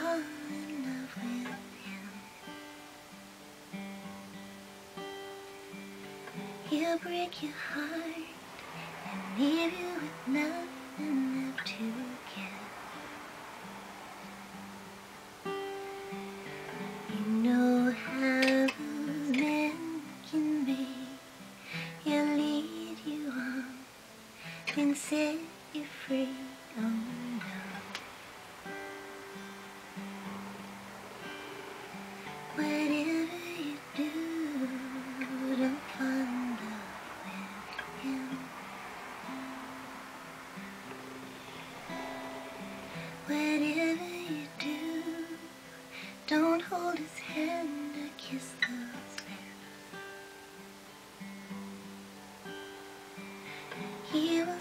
him. He'll break your heart and leave you with nothing left to give. You know how those men can be. He'll lead you on and set you free. Oh no.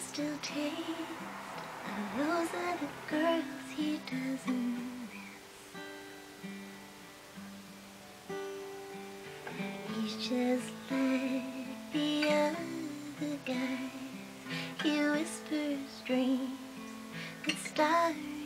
Still taste of those other girls he doesn't miss. He's just like the other guys. He whispers dreams, but starry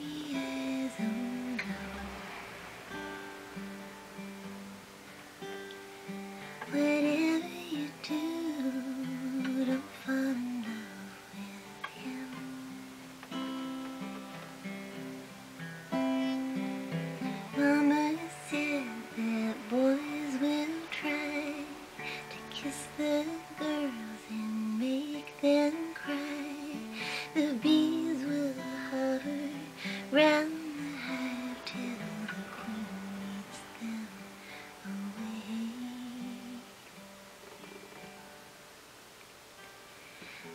kiss the girls and make them cry. The bees will hover round the hive till the queen leads them away.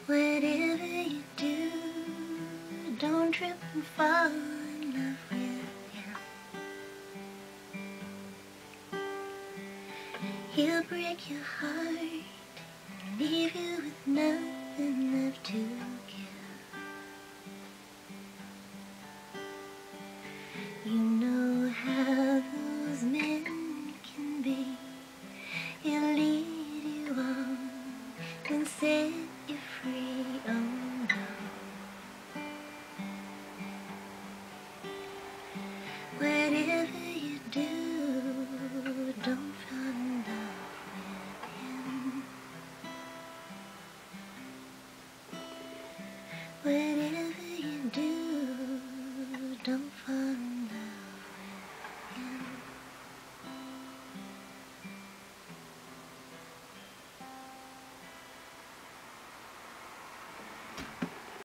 Whatever you do, don't trip and fall in love with him. He'll break your heart leave you with nothing left to give. You know how those men can be. Victim.